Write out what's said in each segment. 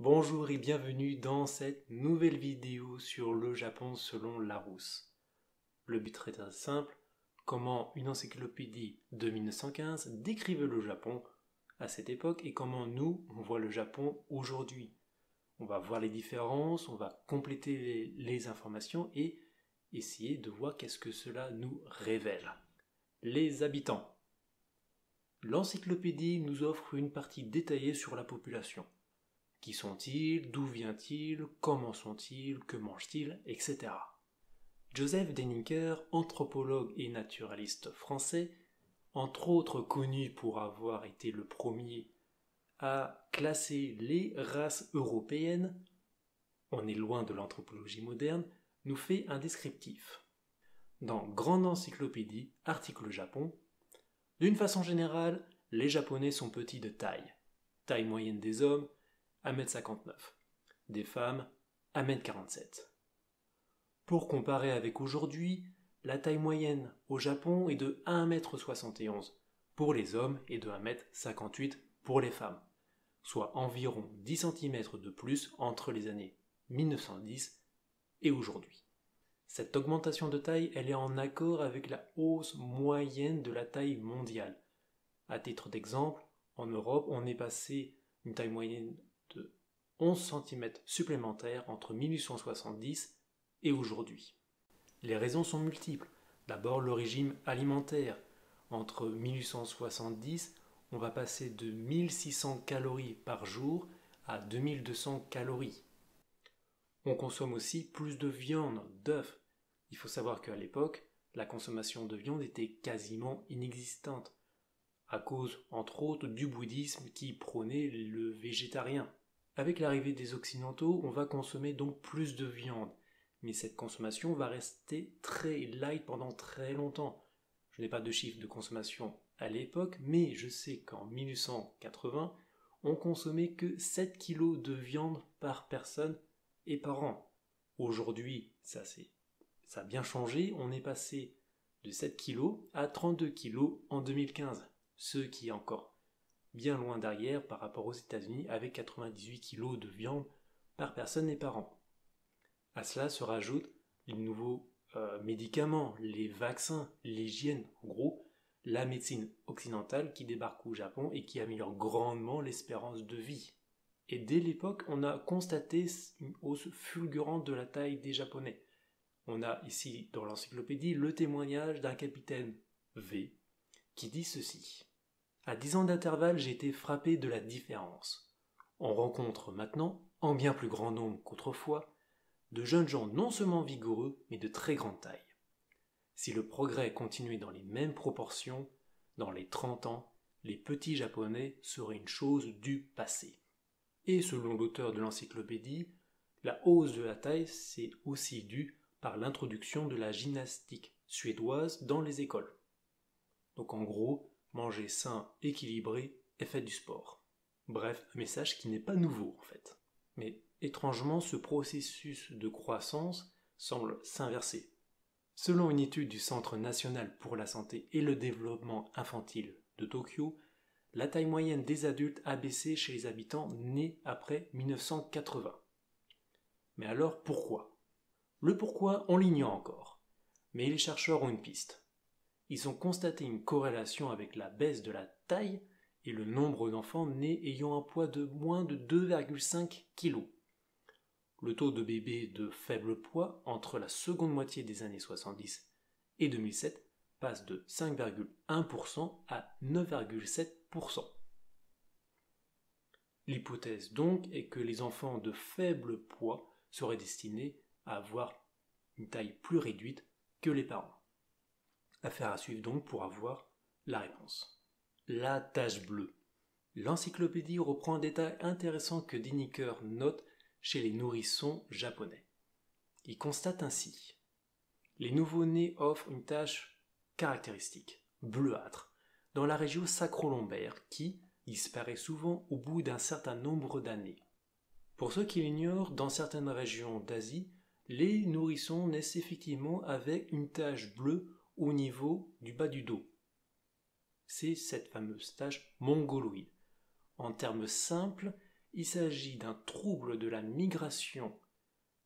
Bonjour et bienvenue dans cette nouvelle vidéo sur le Japon selon Larousse. Le but est très simple, comment une encyclopédie de 1915 décrivait le Japon à cette époque et comment nous, on voit le Japon aujourd'hui. On va voir les différences, on va compléter les, informations et essayer de voir qu'est-ce que cela nous révèle. Les habitants. L'encyclopédie nous offre une partie détaillée sur la population. Qui sont-ils D'où vient-il Comment sont-ils Que mangent-ils Etc. Joseph Denninker, anthropologue et naturaliste français, entre autres connu pour avoir été le premier à classer les races européennes, on est loin de l'anthropologie moderne, nous fait un descriptif. Dans Grande Encyclopédie, article Japon, d'une façon générale, les Japonais sont petits de taille. Taille moyenne des hommes, 1m59. Des femmes, 1m47. Pour comparer avec aujourd'hui, la taille moyenne au Japon est de 1m71 pour les hommes et de 1m58 pour les femmes, soit environ 10 cm de plus entre les années 1910 et aujourd'hui. Cette augmentation de taille, elle est en accord avec la hausse moyenne de la taille mondiale. À titre d'exemple, en Europe, on est passé une taille moyenne de 11 cm supplémentaires entre 1870 et aujourd'hui. Les raisons sont multiples. D'abord le régime alimentaire. Entre 1870, on va passer de 1600 calories par jour à 2200 calories. On consomme aussi plus de viande, d'œufs. Il faut savoir qu'à l'époque, la consommation de viande était quasiment inexistante, à cause, entre autres, du bouddhisme qui prônait le végétarien. Avec l'arrivée des Occidentaux, on va consommer donc plus de viande, mais cette consommation va rester très light pendant très longtemps. Je n'ai pas de chiffre de consommation à l'époque, mais je sais qu'en 1880, on consommait que 7 kg de viande par personne et par an. Aujourd'hui, ça ça a bien changé, on est passé de 7 kg à 32 kg en 2015, ce qui est encore bien loin derrière par rapport aux États-Unis avec 98 kg de viande par personne et par an. À cela se rajoutent les nouveaux euh, médicaments, les vaccins, l'hygiène, en gros, la médecine occidentale qui débarque au Japon et qui améliore grandement l'espérance de vie. Et dès l'époque, on a constaté une hausse fulgurante de la taille des Japonais. On a ici dans l'encyclopédie le témoignage d'un capitaine V qui dit ceci. À dix ans d'intervalle, j'ai été frappé de la différence. On rencontre maintenant, en bien plus grand nombre qu'autrefois, de jeunes gens non seulement vigoureux, mais de très grande taille. Si le progrès continuait dans les mêmes proportions, dans les 30 ans, les petits japonais seraient une chose du passé. Et selon l'auteur de l'encyclopédie, la hausse de la taille c'est aussi due par l'introduction de la gymnastique suédoise dans les écoles. Donc en gros, manger sain, équilibré et fait du sport. Bref, un message qui n'est pas nouveau en fait. Mais Étrangement, ce processus de croissance semble s'inverser. Selon une étude du Centre national pour la santé et le développement infantile de Tokyo, la taille moyenne des adultes a baissé chez les habitants nés après 1980. Mais alors pourquoi? Le pourquoi, on l'ignore encore. Mais les chercheurs ont une piste. Ils ont constaté une corrélation avec la baisse de la taille et le nombre d'enfants nés ayant un poids de moins de 2,5 kg. Le taux de bébés de faible poids entre la seconde moitié des années 70 et 2007 passe de 5,1% à 9,7%. L'hypothèse donc est que les enfants de faible poids seraient destinés à avoir une taille plus réduite que les parents. Affaire à suivre donc pour avoir la réponse. La tache bleue. L'encyclopédie reprend un détail intéressant que Diniker note chez les nourrissons japonais. Il constate ainsi les nouveau-nés offrent une tache caractéristique, bleuâtre, dans la région sacro-lombaire qui disparaît souvent au bout d'un certain nombre d'années. Pour ceux qui l'ignorent, dans certaines régions d'Asie, les nourrissons naissent effectivement avec une tache bleue au niveau du bas du dos. C'est cette fameuse tache mongoloïde. En termes simples, Il s'agit d'un trouble de la migration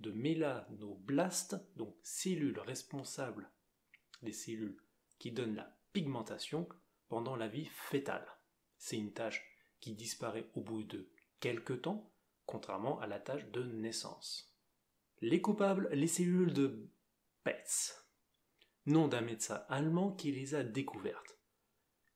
de mélanoblastes, donc cellules responsables des cellules qui donnent la pigmentation pendant la vie fétale. C'est une tâche qui disparaît au bout de quelques temps, contrairement à la tâche de naissance. Les coupables, les cellules de Betz, nom d'un médecin allemand qui les a découvertes.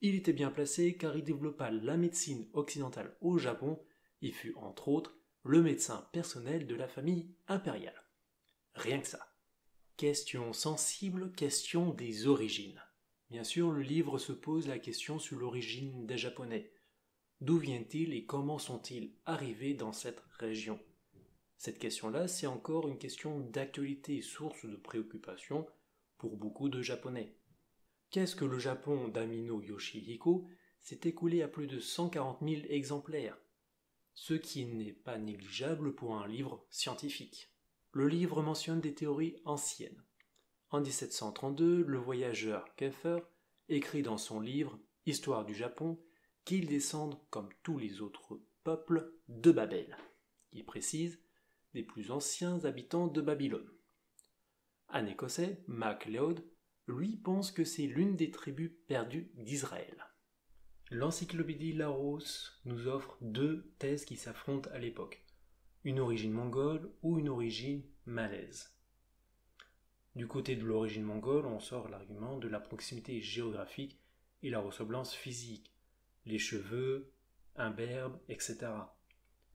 Il était bien placé car il développa la médecine occidentale au Japon et fut entre autres le médecin personnel de la famille impériale. Rien que ça. Question sensible, question des origines. Bien sûr, le livre se pose la question sur l'origine des Japonais. D'où viennent-ils et comment sont-ils arrivés dans cette région? Cette question-là, c'est encore une question d'actualité, source de préoccupation pour beaucoup de Japonais. Qu'est-ce que le Japon d'Amino Yoshihiko s'est écoulé à plus de 140 000 exemplaires, ce qui n'est pas négligeable pour un livre scientifique. Le livre mentionne des théories anciennes. En 1732, le voyageur Keffer écrit dans son livre Histoire du Japon qu'ils descendent, comme tous les autres peuples, de Babel. Il précise des plus anciens habitants de Babylone. Un Écossais, MacLeod, lui pense que c'est l'une des tribus perdues d'Israël. L'encyclopédie Larousse nous offre deux thèses qui s'affrontent à l'époque, une origine mongole ou une origine malaise. Du côté de l'origine mongole, on sort l'argument de la proximité géographique et la ressemblance physique, les cheveux, imberbes, etc.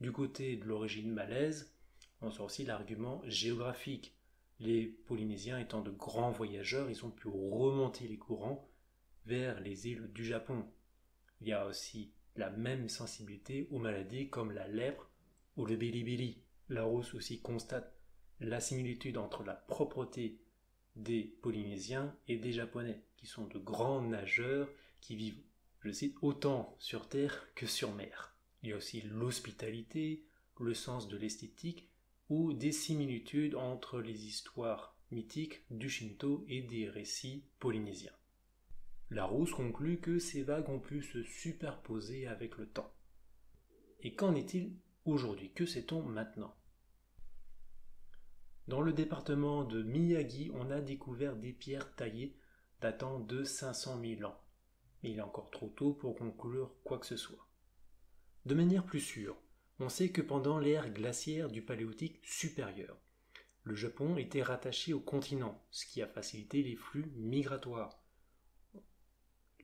Du côté de l'origine malaise, on sort aussi l'argument géographique, les Polynésiens étant de grands voyageurs, ils ont pu remonter les courants vers les îles du Japon. Il y a aussi la même sensibilité aux maladies comme la lèpre ou le bilibili. Larousse aussi constate la similitude entre la propreté des Polynésiens et des Japonais, qui sont de grands nageurs qui vivent, je cite, autant sur terre que sur mer. Il y a aussi l'hospitalité, le sens de l'esthétique ou des similitudes entre les histoires mythiques du Shinto et des récits polynésiens. Larousse conclut que ces vagues ont pu se superposer avec le temps. Et qu'en est-il aujourd'hui? Que sait-on maintenant? Dans le département de Miyagi, on a découvert des pierres taillées datant de 500 000 ans. Mais il est encore trop tôt pour conclure quoi que ce soit. De manière plus sûre, on sait que pendant l'ère glaciaire du Paléolithique supérieur, le Japon était rattaché au continent, ce qui a facilité les flux migratoires.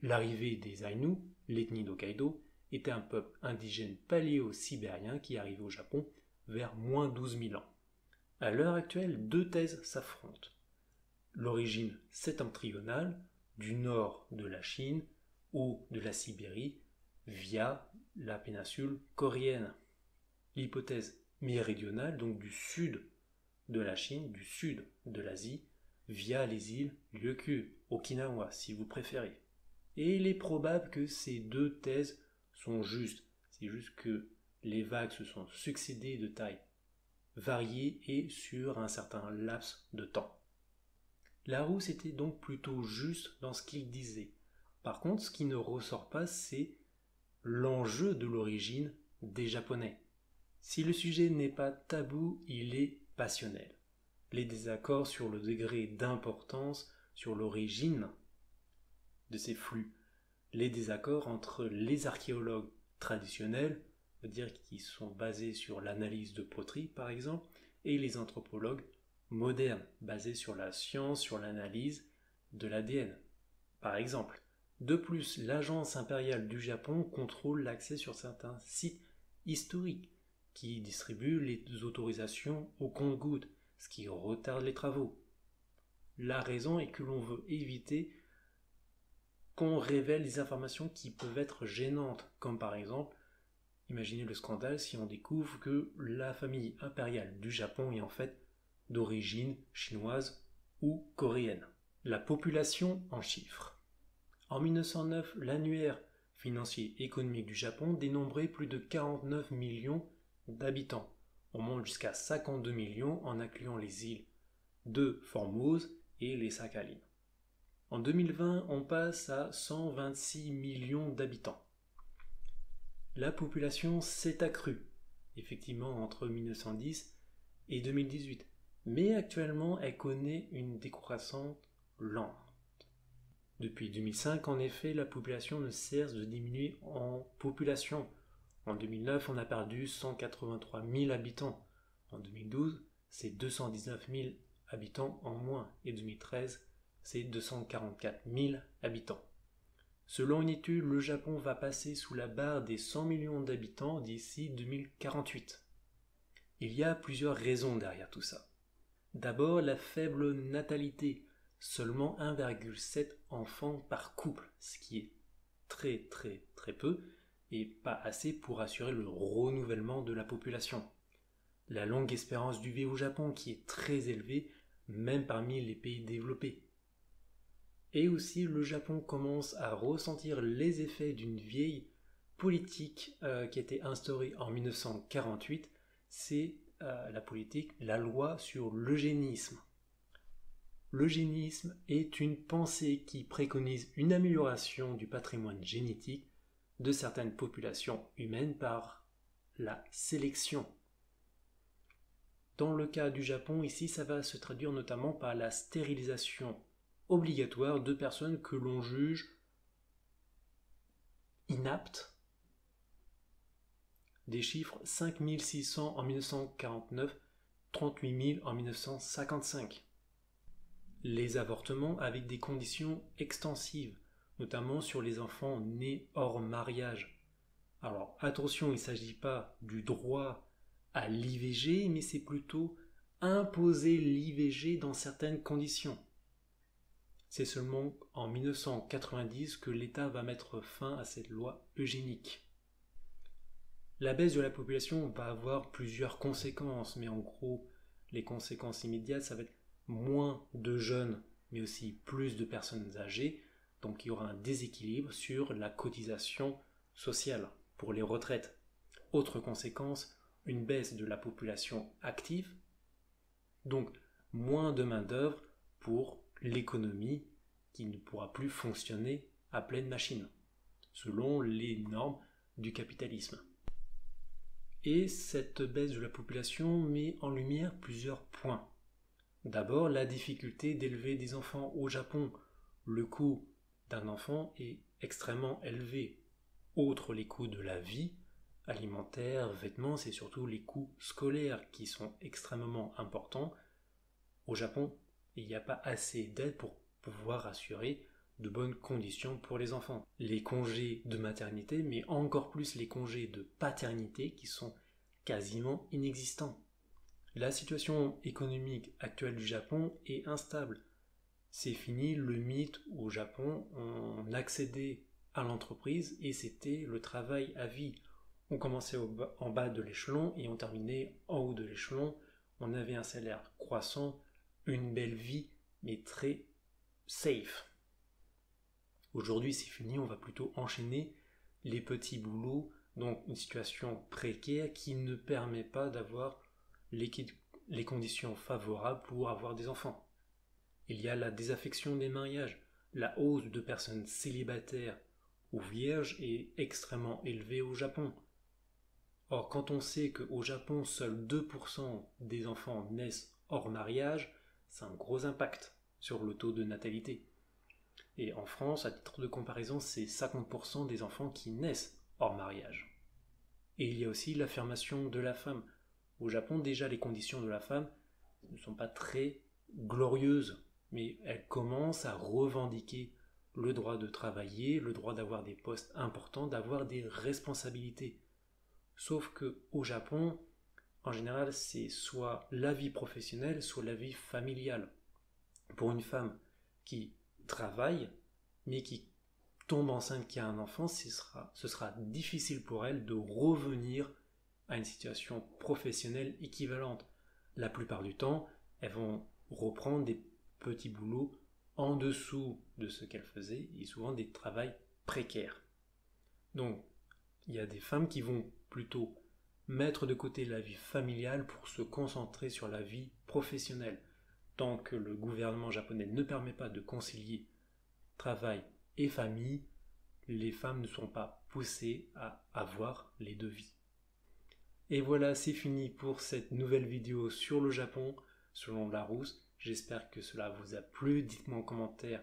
L'arrivée des Ainu, l'ethnie d'Hokkaido, était un peuple indigène paléo-sibérien qui arrivait au Japon vers moins 12 000 ans. À l'heure actuelle, deux thèses s'affrontent. L'origine septentrionale du nord de la Chine ou de la Sibérie via la péninsule coréenne l'hypothèse méridionale, donc du sud de la Chine, du sud de l'Asie, via les îles Ryukyu, Okinawa si vous préférez. Et il est probable que ces deux thèses sont justes. C'est juste que les vagues se sont succédées de taille variée et sur un certain laps de temps. Larousse était donc plutôt juste dans ce qu'il disait. Par contre, ce qui ne ressort pas, c'est l'enjeu de l'origine des Japonais. Si le sujet n'est pas tabou, il est passionnel. Les désaccords sur le degré d'importance, sur l'origine de ces flux, les désaccords entre les archéologues traditionnels, dire qui sont basés sur l'analyse de poterie par exemple, et les anthropologues modernes, basés sur la science, sur l'analyse de l'ADN par exemple. De plus, l'agence impériale du Japon contrôle l'accès sur certains sites historiques qui distribue les autorisations au compte-gouttes, ce qui retarde les travaux. La raison est que l'on veut éviter qu'on révèle des informations qui peuvent être gênantes, comme par exemple, imaginez le scandale si on découvre que la famille impériale du Japon est en fait d'origine chinoise ou coréenne. La population en chiffres. En 1909, l'annuaire financier économique du Japon dénombrait plus de 49 millions d'habitants. On monte jusqu'à 52 millions en incluant les îles de Formose et les Sakhalines. En 2020, on passe à 126 millions d'habitants. La population s'est accrue. effectivement entre 1910 et 2018. Mais actuellement, elle connaît une décroissance lente. Depuis 2005, en effet, la population ne cesse de diminuer en population. En 2009, on a perdu 183 000 habitants. En 2012, c'est 219 000 habitants en moins. Et 2013, c'est 244 000 habitants. Selon une étude, le Japon va passer sous la barre des 100 millions d'habitants d'ici 2048. Il y a plusieurs raisons derrière tout ça. D'abord, la faible natalité, seulement 1,7 enfants par couple, ce qui est très très très peu et pas assez pour assurer le renouvellement de la population. La longue espérance du vie au Japon qui est très élevée, même parmi les pays développés. Et aussi le Japon commence à ressentir les effets d'une vieille politique euh, qui a été instaurée en 1948, c'est euh, la politique, la loi sur l'eugénisme. L'eugénisme est une pensée qui préconise une amélioration du patrimoine génétique de certaines populations humaines par la sélection. Dans le cas du Japon, ici, ça va se traduire notamment par la stérilisation obligatoire de personnes que l'on juge inaptes. Des chiffres 5600 en 1949, 38 000 en 1955. Les avortements avec des conditions extensives, notamment sur les enfants nés hors mariage. Alors attention, il ne s'agit pas du droit à l'IVG, mais c'est plutôt imposer l'IVG dans certaines conditions. C'est seulement en 1990 que l'État va mettre fin à cette loi eugénique. La baisse de la population va avoir plusieurs conséquences, mais en gros, les conséquences immédiates, ça va être moins de jeunes, mais aussi plus de personnes âgées, donc il y aura un déséquilibre sur la cotisation sociale pour les retraites. Autre conséquence, une baisse de la population active, donc moins de main-d'œuvre pour l'économie qui ne pourra plus fonctionner à pleine machine, selon les normes du capitalisme. Et cette baisse de la population met en lumière plusieurs points. D'abord, la difficulté d'élever des enfants au Japon. Le coût d'un enfant est extrêmement élevé. Autre les coûts de la vie, alimentaire, vêtements, c'est surtout les coûts scolaires qui sont extrêmement importants. Au Japon, il n'y a pas assez d'aide pour pouvoir assurer de bonnes conditions pour les enfants. Les congés de maternité, mais encore plus les congés de paternité qui sont quasiment inexistants. La situation économique actuelle du Japon est instable. C'est fini le mythe au Japon on accédait à l'entreprise et c'était le travail à vie. On commençait en bas de l'échelon et on terminait en haut de l'échelon. On avait un salaire croissant, une belle vie, mais très safe. Aujourd'hui, c'est fini, on va plutôt enchaîner les petits boulots, donc une situation précaire qui ne permet pas d'avoir les conditions favorables pour avoir des enfants. Il y a la désaffection des mariages, la hausse de personnes célibataires ou vierges est extrêmement élevée au Japon. Or, quand on sait qu'au Japon, seuls 2% des enfants naissent hors mariage, c'est un gros impact sur le taux de natalité. Et en France, à titre de comparaison, c'est 50% des enfants qui naissent hors mariage. Et il y a aussi l'affirmation de la femme. Au Japon, déjà, les conditions de la femme ne sont pas très glorieuses, mais elle commence à revendiquer le droit de travailler, le droit d'avoir des postes importants, d'avoir des responsabilités. Sauf que au Japon, en général, c'est soit la vie professionnelle, soit la vie familiale. Pour une femme qui travaille, mais qui tombe enceinte, qui a un enfant, ce sera, ce sera difficile pour elle de revenir à une situation professionnelle équivalente. La plupart du temps, elles vont reprendre des petits boulots en dessous de ce qu'elles faisaient et souvent des travails précaires. Donc, il y a des femmes qui vont plutôt mettre de côté la vie familiale pour se concentrer sur la vie professionnelle. Tant que le gouvernement japonais ne permet pas de concilier travail et famille, les femmes ne sont pas poussées à avoir les deux vies. Et voilà, c'est fini pour cette nouvelle vidéo sur le Japon, selon Larousse. J'espère que cela vous a plu. Dites-moi en commentaire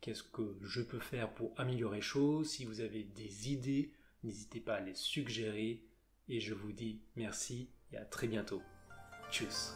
qu'est-ce que je peux faire pour améliorer les choses. Si vous avez des idées, n'hésitez pas à les suggérer. Et je vous dis merci et à très bientôt. Tchuss